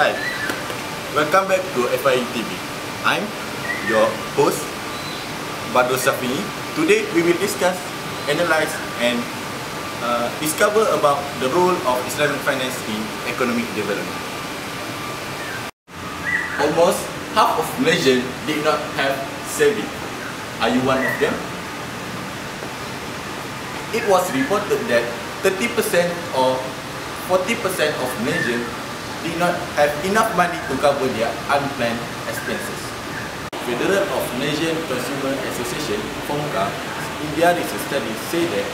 Hi, welcome back to FIE TV. I'm your host, Badro Safi. Today we will discuss, analyze and uh, discover about the role of Islamic finance in economic development. Almost half of Malaysians did not have saving. Are you one of them? It was reported that 30% or 40% of Malaysians did not have enough money to cover their unplanned expenses. Federal of Malaysian Consumer Association, FOMCA, in their research study say that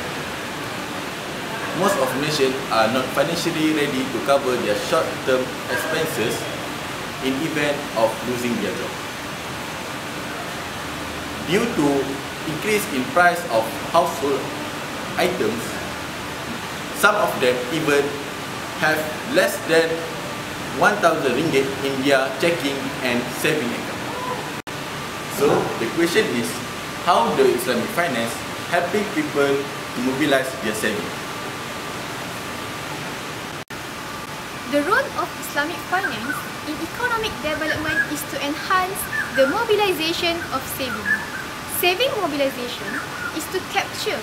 most of Malaysians are not financially ready to cover their short-term expenses in event of losing their job. Due to increase in price of household items, some of them even have less than 1,000 ringgit in their checking and saving account. So the question is, how the Islamic finance helping people to mobilize their saving? The role of Islamic finance in economic development is to enhance the mobilization of saving. Saving mobilization is to capture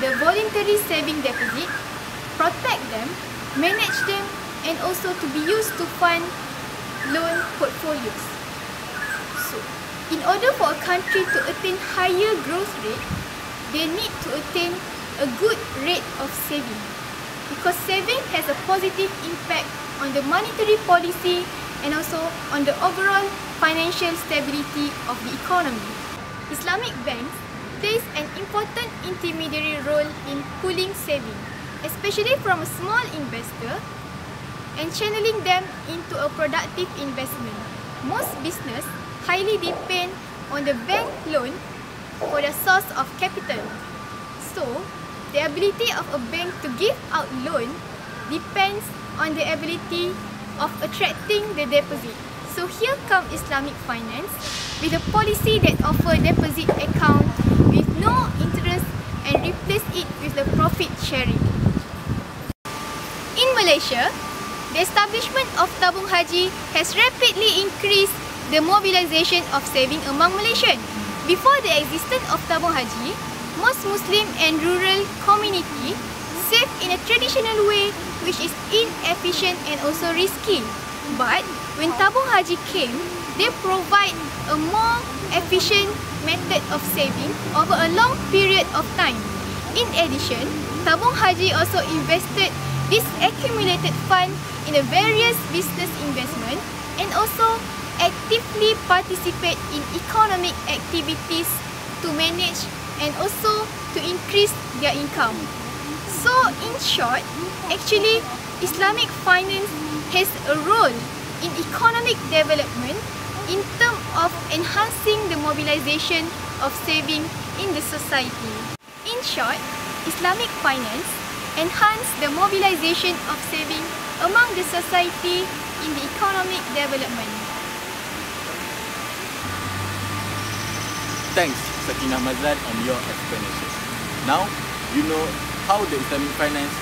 the voluntary saving deposit, protect them, manage them and also to be used to fund loan portfolios. So, in order for a country to attain higher growth rate, they need to attain a good rate of saving. Because saving has a positive impact on the monetary policy and also on the overall financial stability of the economy. Islamic banks plays an important intermediary role in pooling saving, especially from a small investor and channeling them into a productive investment. Most business highly depend on the bank loan for the source of capital. So, the ability of a bank to give out loan depends on the ability of attracting the deposit. So here come Islamic finance with a policy that offer deposit account with no interest and replace it with the profit sharing. In Malaysia, the establishment of tabung haji has rapidly increased the mobilisation of saving among Malaysians. Before the existence of tabung haji, most Muslim and rural community save in a traditional way which is inefficient and also risky. But when tabung haji came, they provide a more efficient method of saving over a long period of time. In addition, tabung haji also invested this accumulated fund in the various business investment and also actively participate in economic activities to manage and also to increase their income. So in short, actually Islamic finance has a role in economic development in terms of enhancing the mobilization of saving in the society. In short, Islamic finance enhance the mobilization of saving among the society in the economic development. Thanks, Sakina Mazad, on your explanation. Now, you know how the Islamic finance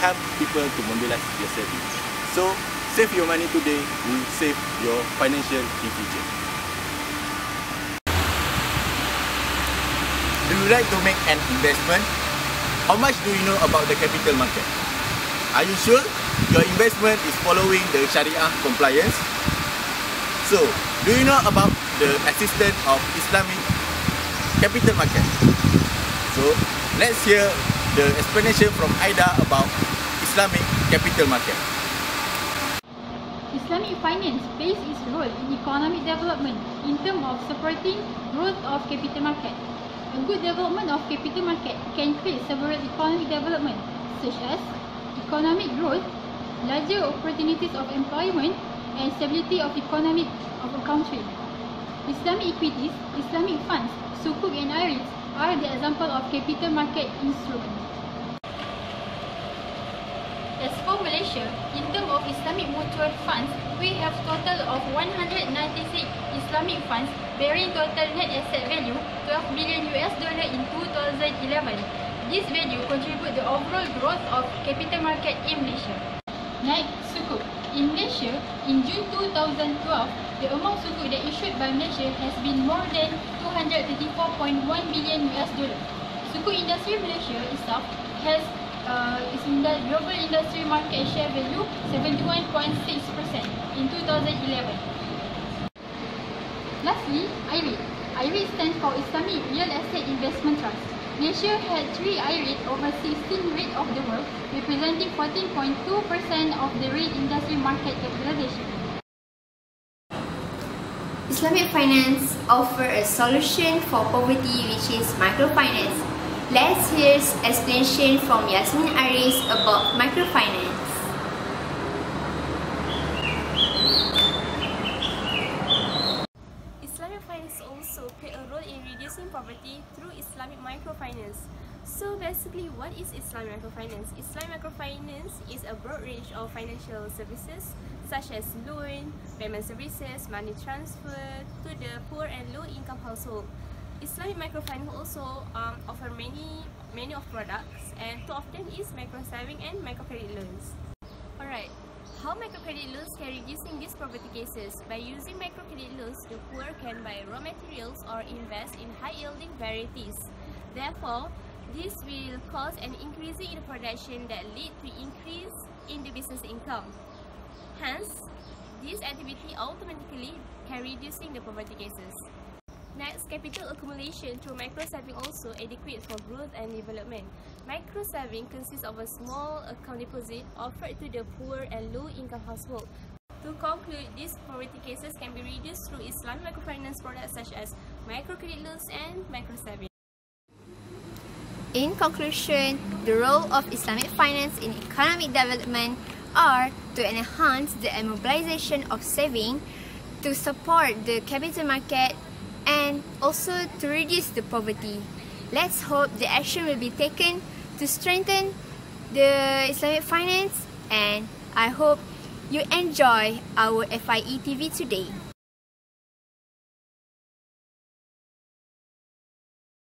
help people to mobilize their savings. So, save your money today will save your financial in future. Do you like to make an investment how much do you know about the capital market? Are you sure your investment is following the Sharia compliance? So, do you know about the assistance of Islamic capital market? So, let's hear the explanation from Aida about Islamic capital market. Islamic finance plays its role in economic development in terms of supporting growth of capital market. Good development of capital market can create several economic development such as economic growth, larger opportunities of employment and stability of economic of a country. Islamic equities, Islamic funds, sukuk and IREITs are the example of capital market instruments. As for Malaysia, in terms of Islamic mutual funds, we have total of 196 Islamic funds bearing total net asset value 12 billion US dollar in 2011. This value contribute the overall growth of capital market in Malaysia. Next, Sukuk. In Malaysia, in June 2012, the amount sukuk that issued by Malaysia has been more than 234.1 billion US dollar. Sukuk industry Malaysia itself has Uh, its in the global industry market share value 71.6% in 2011. Lastly, IREIT. IREIT stands for Islamic Real Estate Investment Trust. Malaysia had three IREIT over 16 REIT of the world, representing 14.2% of the REIT industry market capitalization. Islamic finance offer a solution for poverty which is microfinance. Let's hear explanation from Yasmin Aris about microfinance. Poverty through Islamic microfinance. So basically, what is Islamic microfinance? Islamic microfinance is a broad range of financial services such as loan, payment services, money transfer to the poor and low-income household. Islamic microfinance also um, offer many many of products, and two of them is microsaving and microcredit loans. Alright, how microcredit loans can reduce in these poverty cases? By using microcredit loans, the poor can buy raw materials or invest in high-yielding varieties. Therefore, this will cause an increase in production that lead to increase in the business income. Hence, this activity automatically can reducing the poverty cases. Next, capital accumulation through micro-saving also adequate for growth and development. Micro-saving consists of a small account deposit offered to the poor and low-income household. To conclude, these poverty cases can be reduced through Islamic microfinance products such as microcredit loans and micro-saving. In conclusion, the role of Islamic finance in economic development are to enhance the mobilization of saving, to support the capital market, and also to reduce the poverty. Let's hope the action will be taken to strengthen the Islamic finance and I hope you enjoy our FIE TV today.